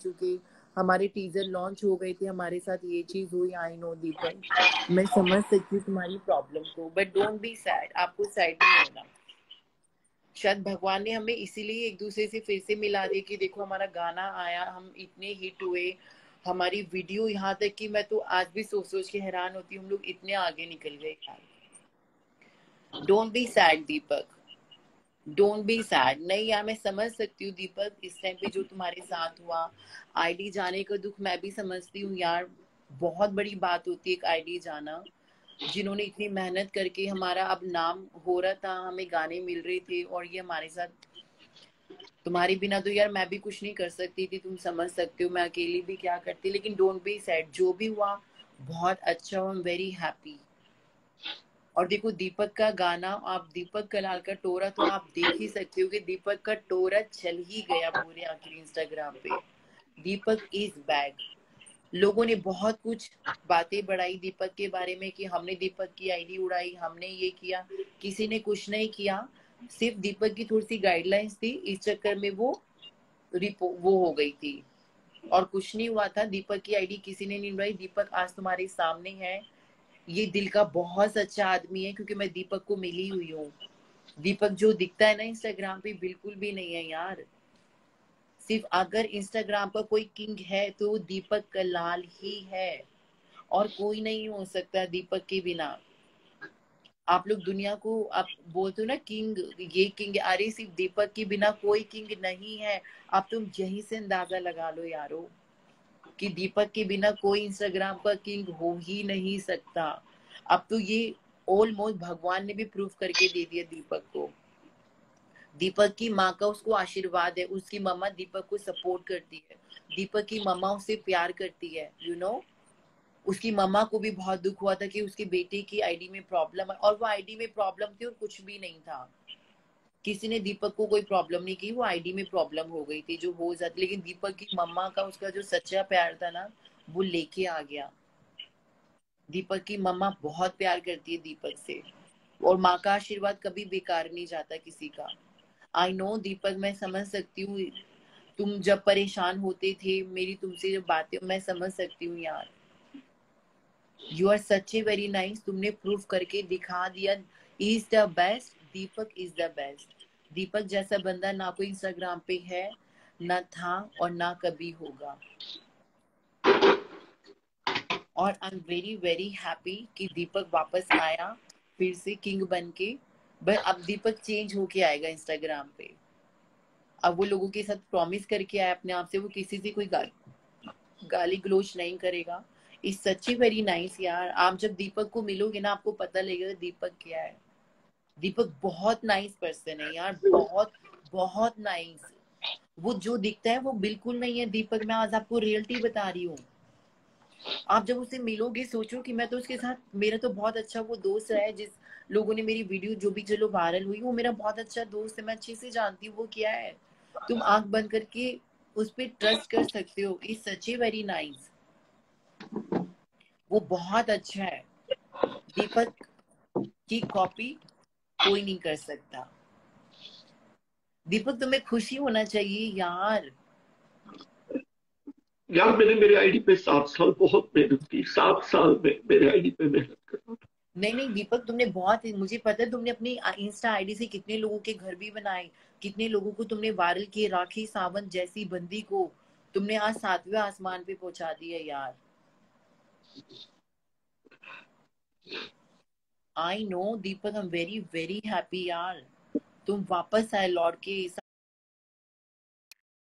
चुके हमारे teaser launch हो गए थे, हमारे साथ ये चीज़ हुई आई नो दीपक मैं समझ सकती हूँ तुम्हारी प्रॉब्लम को बट डोंट बी सैड आपको सैड नहीं होना। शायद भगवान ने हमें इसीलिए एक दूसरे से फिर से मिला दिया कि देखो हमारा गाना आया, हम इतने हिट हुए, हमारी वीडियो यहाँ तक कि मैं तो आज भी सोच सोच के हैरान होती हूँ, हम लोग इतने आगे निकल गए। Don't be sad Deepak don't be sad नहीं यार, मैं समझ सकती हूँ दीपक, इस टाइम पे जो तुम्हारे साथ हुआ। आईडी जाने का दुख मैं भी समझती हूँ यार। बहुत बड़ी बात होती है एक आईडी जाना, जिन्होंने इतनी मेहनत करके हमारा अब नाम हो रहा था, हमें गाने मिल रहे थे और ये हमारे साथ तुम्हारे बिना तो यार मैं भी कुछ नहीं कर सकती थी, तुम समझ सकते हो मैं अकेली भी क्या करती, लेकिन डोंट बी सैड जो भी हुआ, बहुत अच्छा वेरी हैप्पी और देखो, दीपक का गाना, आप दीपक कलाल का टोरा तो आप देख ही सकते हो कि दीपक का टोरा चल ही गया पूरे आखिर इंस्टाग्राम पे। दीपक इज़ बैग लोगों ने बहुत कुछ बातें बढ़ाई दीपक के बारे में कि हमने दीपक की आईडी उड़ाई, हमने ये किया, किसी ने कुछ नहीं किया। सिर्फ़ दीपक की थोड़ी सी गाइडलाइंस थी, इस चक्कर में वो रिपो, वो हो गई थी। और कुछ नहीं हुआ था, दीपक की आईडी किसी ने नहीं उड़ाई। दीपक आज तुम्हारे सामने है। ये दिल का बहुत अच्छा आदमी है, क्योंकि मैं दीपक को मिली हुई हूँ। दीपक जो दिखता है ना इंस्टाग्राम पे, बिल्कुल भी नहीं है यार। सिर्फ़ अगर इंस्टाग्राम पर कोई किंग है तो दीपक कलाल ही है। और कोई नहीं हो सकता दीपक के बिना। आप लोग दुनिया को, आप बोलते हो ना किंग, ये किंग, अरे सिर्फ़ दीपक के बिना कोई किंग नहीं है। आप तुम यही से अंदाज़ा लगा लो यारो। कि दीपक के बिना कोई इंस्टाग्राम का किंग हो ही नहीं सकता। अब तो ये ऑलमोस्ट भगवान ने भी प्रूफ करके दे दिया दीपक को। दीपक की माँ का उसको आशीर्वाद है, उसकी मम्मा दीपक को सपोर्ट करती है। दीपक की मम्मा उसे प्यार करती है यू you नो know? उसकी मम्मा को भी बहुत दुख हुआ था कि उसके बेटे की आईडी में प्रॉब्लम है और वो आईडी में प्रॉब्लम थी और कुछ भी नहीं था। किसी ने दीपक को कोई प्रॉब्लम नहीं की, वो आईडी में प्रॉब्लम हो गई थी, जो हो जाती, लेकिन दीपक की मम्मा का उसका जो सच्चा प्यार था ना, वो लेके आ गया। दीपक की मम्मा बहुत प्यार करती है दीपक से, और माँ का आशीर्वाद कभी बेकार नहीं जाता किसी का। आई नो दीपक, मैं समझ सकती हूँ, तुम जब परेशान होते थे, मेरी तुमसे जो बातें, मैं समझ सकती हूँ यार। You are such a very nice तुमने प्रूफ करके दिखा दिया is the best Deepak is the best Deepak जैसा बंदा ना कोई इंस्टाग्राम पे है, ना था और ना कभी होगा। और I am very very happy कि दीपक वापस आया, फिर से किंग बन के बट अब दीपक चेंज होके आएगा इंस्टाग्राम पे। अब वो लोगों के साथ प्रॉमिस करके आया अपने आप से, वो किसी से कोई गाली गाली गलोच नहीं करेगा। इस सच्ची वेरी नाइस यार। आप जब दीपक को मिलोगे ना, आपको पता लगेगा दीपक क्या है। दीपक बहुत नाइस पर्सन है यार बहुत बहुत नाइस वो जो दिखता है वो बिल्कुल नहीं है दीपक मैं आज आपको रियलिटी बता रही हूँ। आप जब उसे मिलोगे सोचो कि मैं तो उसके साथ मेरा तो बहुत अच्छा वो दोस्त है जिस लोगों ने मेरी वीडियो जो भी चलो वायरल हुई वो मेरा बहुत अच्छा दोस्त है मैं अच्छे से जानती हूँ वो क्या है। तुम आँख बंद करके उस पर ट्रस्ट कर सकते हो is such a very nice वो बहुत अच्छा है। दीपक की कॉपी कोई नहीं कर सकता। दीपक तुम्हें खुशी होना चाहिए यार। यार मैंने मेरे आईडी पे सात साल बहुत मेहनत की। सात साल में मेरे आईडी पे मेहनत कर। नहीं नहीं दीपक तुमने बहुत मुझे पता है तुमने अपनी इंस्टा आईडी से कितने लोगों के घर भी बनाए कितने लोगों को तुमने वायरल किए राखी सावंत जैसी बंदी को तुमने आज सातवें आसमान पे पहुँचा दिया यार। I know Deepak I am very very happy यार तुम वापस आए लौट के